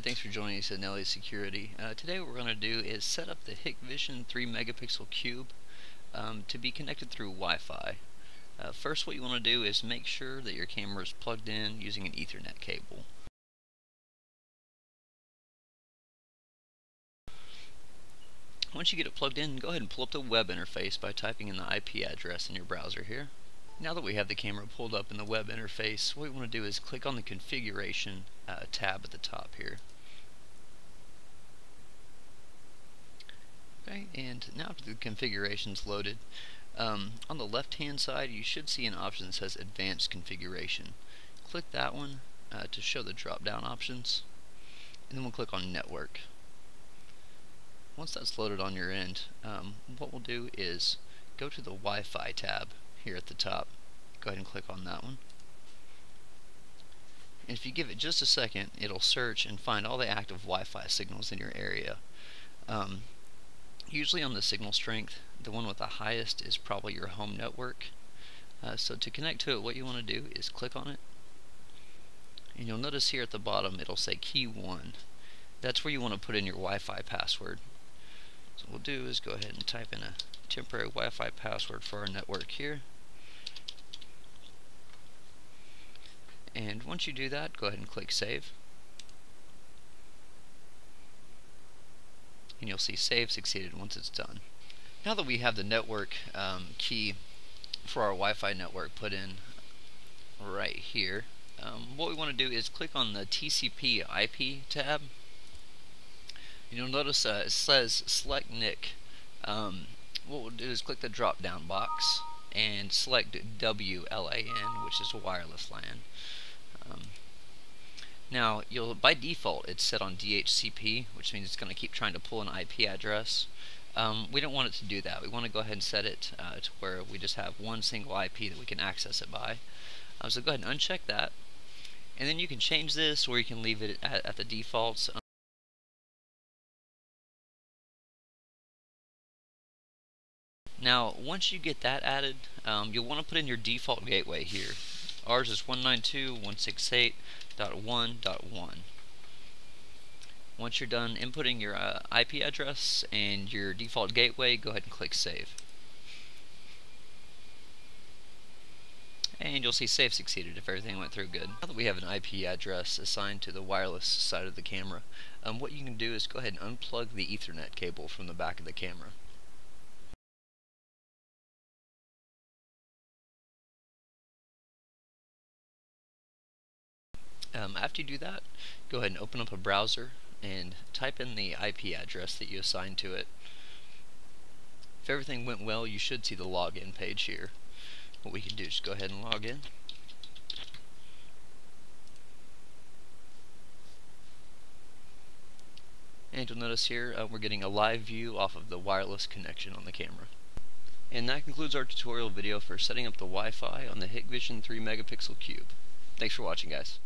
Hi, thanks for joining us at Nelly's Security. Uh, today what we're going to do is set up the Hikvision 3 megapixel cube um, to be connected through Wi-Fi. Uh, first what you want to do is make sure that your camera is plugged in using an Ethernet cable. Once you get it plugged in, go ahead and pull up the web interface by typing in the IP address in your browser here. Now that we have the camera pulled up in the web interface, what we want to do is click on the configuration uh, tab at the top here. Okay, and now the configuration is loaded, um, on the left hand side you should see an option that says advanced configuration. Click that one uh, to show the drop down options and then we'll click on network. Once that's loaded on your end, um, what we'll do is go to the Wi-Fi tab here at the top. Go ahead and click on that one. And if you give it just a second, it'll search and find all the active Wi-Fi signals in your area. Um, usually on the signal strength, the one with the highest is probably your home network. Uh, so to connect to it, what you want to do is click on it. And you'll notice here at the bottom, it'll say key 1. That's where you want to put in your Wi-Fi password. So what we'll do is go ahead and type in a temporary Wi-Fi password for our network here. And once you do that, go ahead and click Save. And you'll see Save succeeded once it's done. Now that we have the network um, key for our Wi-Fi network put in right here, um, what we want to do is click on the TCP IP tab. You'll notice uh, it says select NIC. Um, what we'll do is click the drop down box and select WLAN, which is wireless LAN. Um, now, you'll by default it's set on DHCP, which means it's going to keep trying to pull an IP address. Um, we don't want it to do that. We want to go ahead and set it uh, to where we just have one single IP that we can access it by. Uh, so go ahead and uncheck that. And then you can change this or you can leave it at, at the defaults. Now, once you get that added, um, you'll want to put in your default gateway here. Ours is 192.168.1.1. Once you're done inputting your uh, IP address and your default gateway, go ahead and click Save. And you'll see Save succeeded if everything went through good. Now that we have an IP address assigned to the wireless side of the camera, um, what you can do is go ahead and unplug the Ethernet cable from the back of the camera. Um, after you do that, go ahead and open up a browser and type in the IP address that you assigned to it. If everything went well, you should see the login page here. What we can do is go ahead and log in. And you'll notice here uh, we're getting a live view off of the wireless connection on the camera. And that concludes our tutorial video for setting up the Wi-Fi on the Hikvision 3 megapixel cube. Thanks for watching guys.